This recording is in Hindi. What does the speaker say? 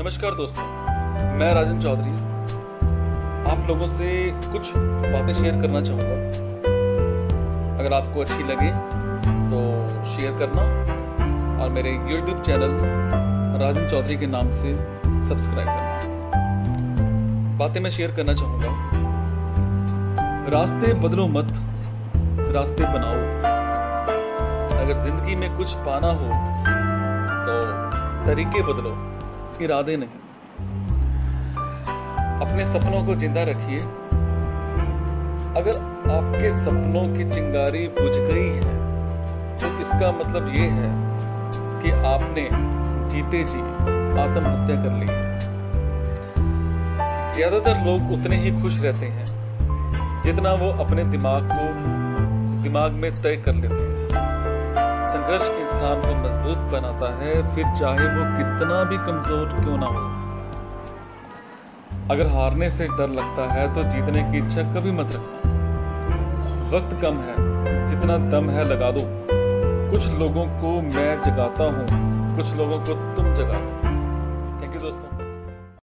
नमस्कार दोस्तों, मैं राजन चौधरी। आप लोगों से कुछ बातें शेयर करना चाहूँगा। अगर आपको अच्छी लगे तो शेयर करना और मेरे यूट्यूब चैनल राजन चौधरी के नाम से सब्सक्राइब करना। बातें मैं शेयर करना चाहूँगा। रास्ते बदलो मत, रास्ते बनाओ। अगर ज़िंदगी में कुछ पाना हो तो तरीके बदलो। इरादे नहीं। अपने सपनों को ज़िंदा रखिए। अगर आपके सपनों की चिंगारी बुझ गई है तो इसका मतलब ये है कि आपने जीते जी आत्महत्या कर ली ज़्यादातर लोग उतने ही खुश रहते हैं जितना वो अपने दिमाग को, दिमाग में तय कर लेते हैं। संघर्ष इंसान को मज़बूत बनाता है, फिर चाहे वो कितना भी कमज़ोर क्यों ना हो। अगर हारने से डर लगता है तो जीतने की इच्छा कभी मत रखो। वक्त कम है, जितना दम है लगा दो। कुछ लोगों को मैं जगाता हूँ, कुछ लोगों को तुम जगा थैंक यू दोस्तों।